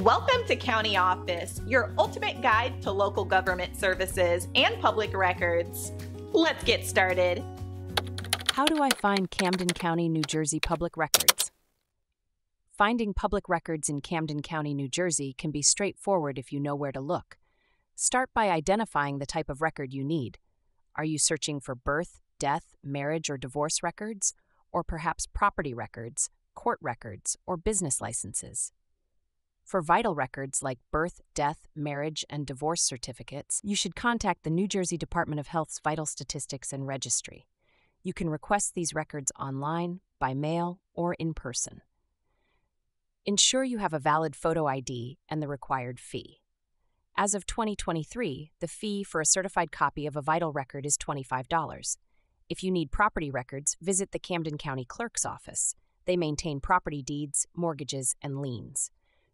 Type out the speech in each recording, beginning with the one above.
Welcome to County Office, your ultimate guide to local government services and public records. Let's get started. How do I find Camden County, New Jersey public records? Finding public records in Camden County, New Jersey can be straightforward if you know where to look. Start by identifying the type of record you need. Are you searching for birth, death, marriage, or divorce records? Or perhaps property records, court records, or business licenses? For vital records like birth, death, marriage, and divorce certificates, you should contact the New Jersey Department of Health's Vital Statistics and Registry. You can request these records online, by mail, or in person. Ensure you have a valid photo ID and the required fee. As of 2023, the fee for a certified copy of a vital record is $25. If you need property records, visit the Camden County Clerk's office. They maintain property deeds, mortgages, and liens.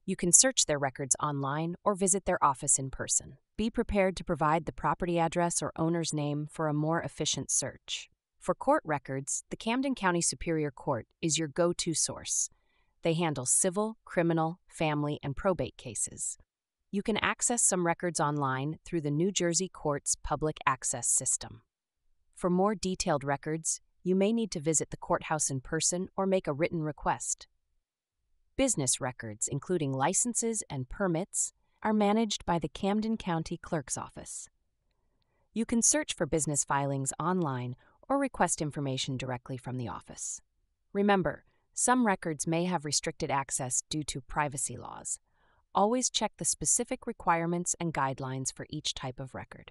You can search their records online or visit their office in person. Be prepared to provide the property address or owner's name for a more efficient search. For court records, the Camden County Superior Court is your go to source. They handle civil, criminal, family, and probate cases. You can access some records online through the New Jersey Court's Public Access System. For more detailed records, you may need to visit the courthouse in person or make a written request. Business records, including licenses and permits, are managed by the Camden County Clerk's Office. You can search for business filings online or request information directly from the office. Remember, some records may have restricted access due to privacy laws. Always check the specific requirements and guidelines for each type of record.